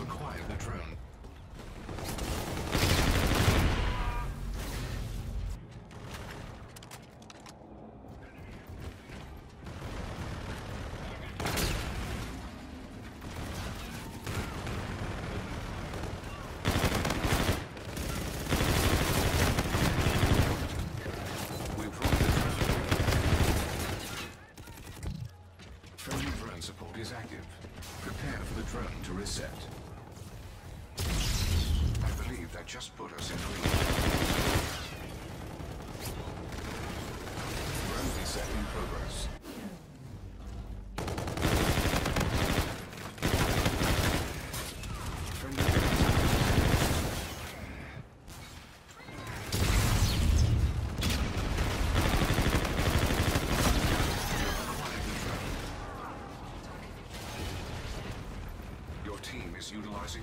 acquire the drone. Phone drone support is active. Prepare for the drone to reset just put us into Ground reset in progress. Your team is utilizing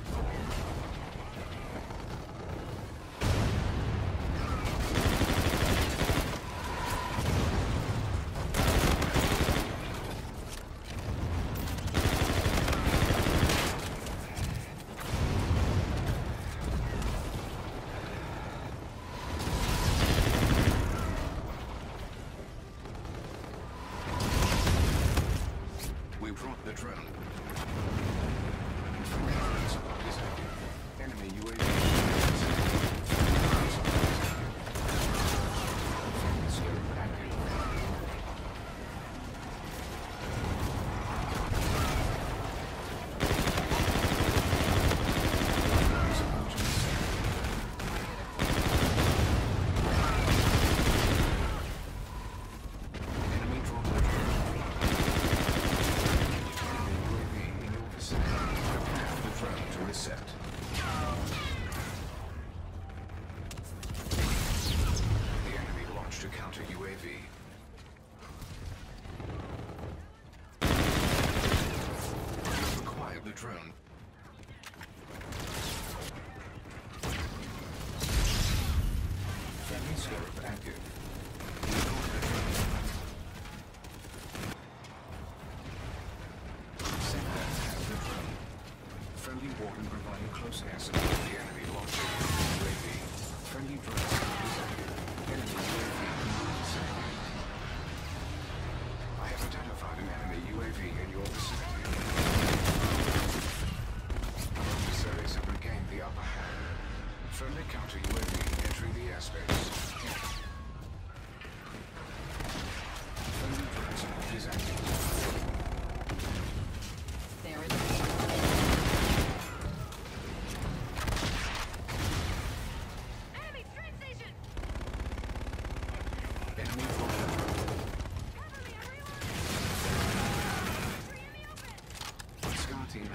Friendly scope active.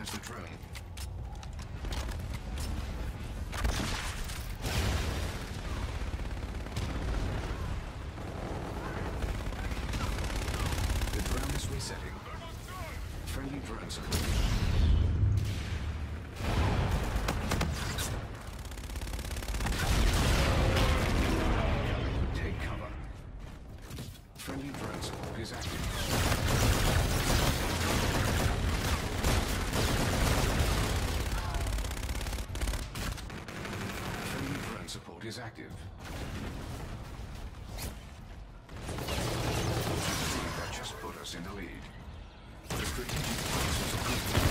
How's the drilling? is active. That just put us in the lead. The strategic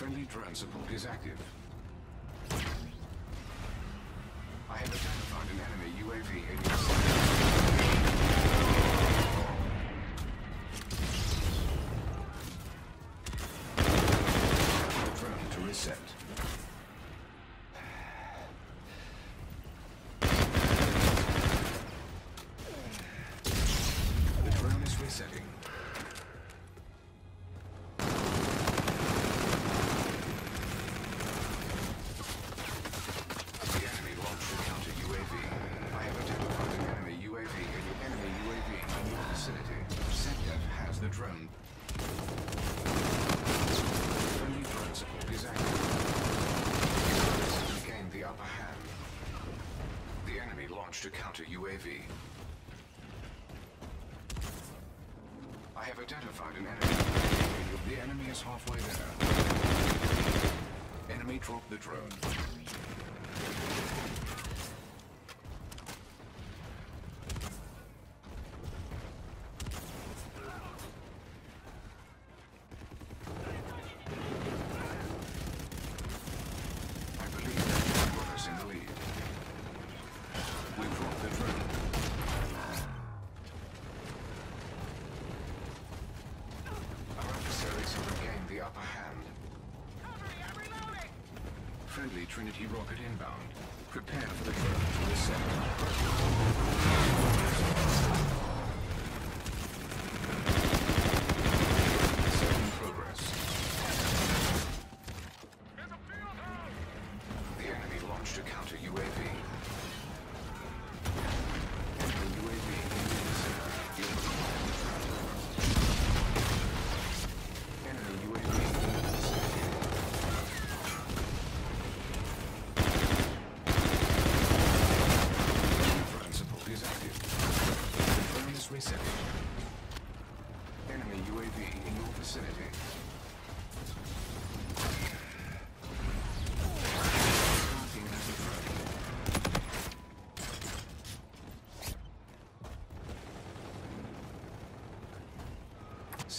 Friendly drone support is active. I have identified an enemy UAV in launched a counter UAV. I have identified an enemy. The enemy is halfway there. Enemy dropped the drone. I believe that put us in the lead. We dropped the drone. Our adversaries have regained the upper hand. Friendly Trinity rocket inbound. Prepare for the drone to descend. Set in progress. The enemy launched a counter UAV. Enemy UAV in the Enemy UAV in the vicinity. Drone support is active. The drone is resetting. Enemy UAV in your vicinity. Starting as a drone.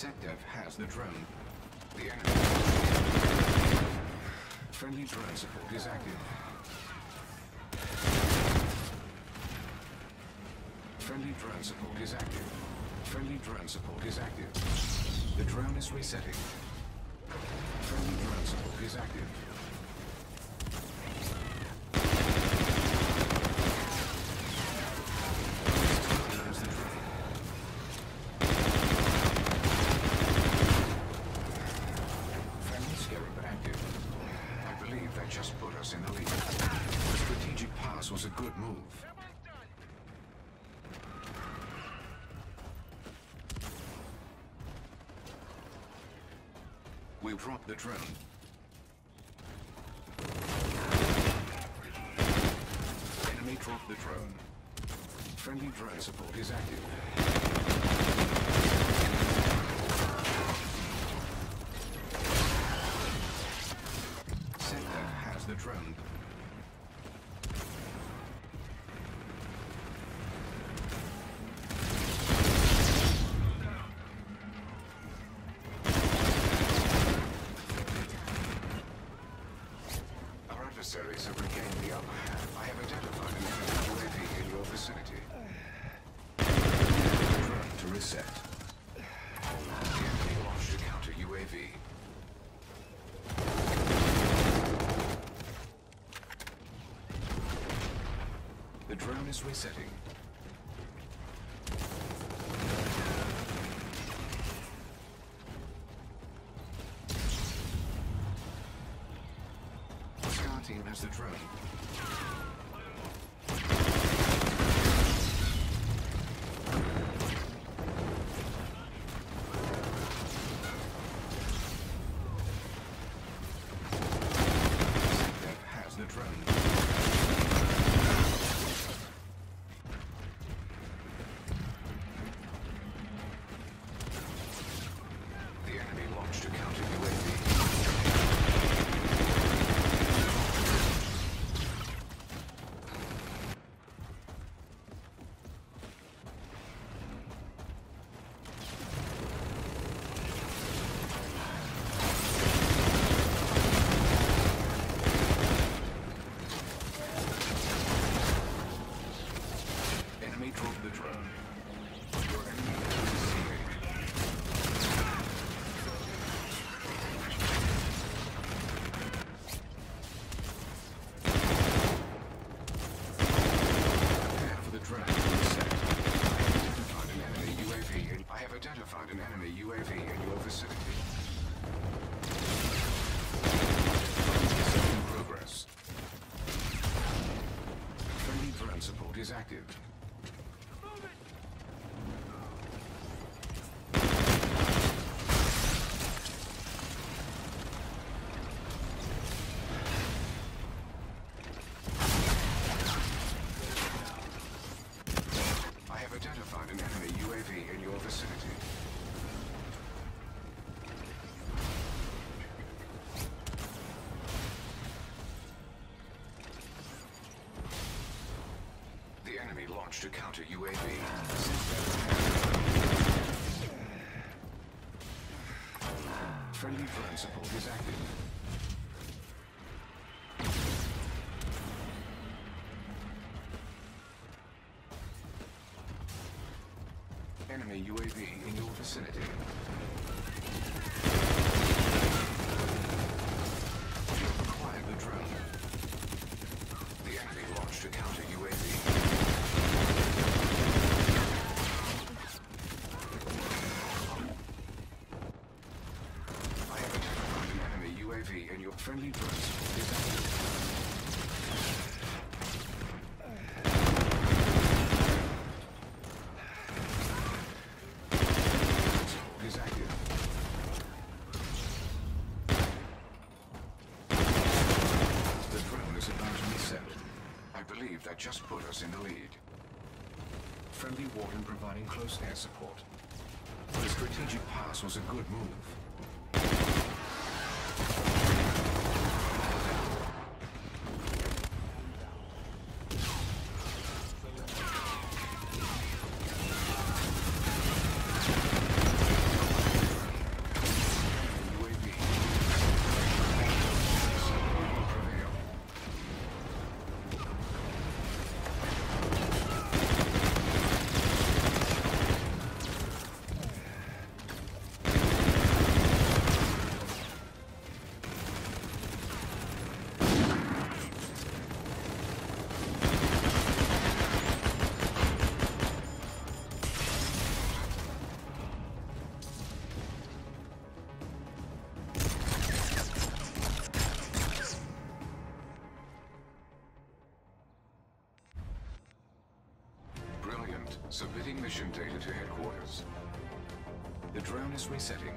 SecDev has the drone. The enemy. Friendly drone support is active. Friendly drone support is active. Friendly drone support is active. The drone is resetting. Friendly drone support is active. There's the drone. Friendly Scarab active. I believe that just put us in the lead. The strategic pass was a good move. We dropped the drone. Enemy dropped the drone. Friendly drone support is active. Center has the drone. Our adversaries have regained the upper hand. I have identified an enemy UAV in your vicinity. To. The. The drone is resetting. Scar team has the drone. identified an enemy UAV in your vicinity. The enemy launched a counter UAV. Friendly drone support is active. Enemy UAV in your vicinity. The drone. The enemy launched a counter UAV. I have an enemy UAV your friendly drone. Support is active. The drone is about to reset. I believe that just put us in the lead. Friendly Warden providing close air support. The strategic pass was a good move. Submitting mission data to headquarters. The drone is resetting.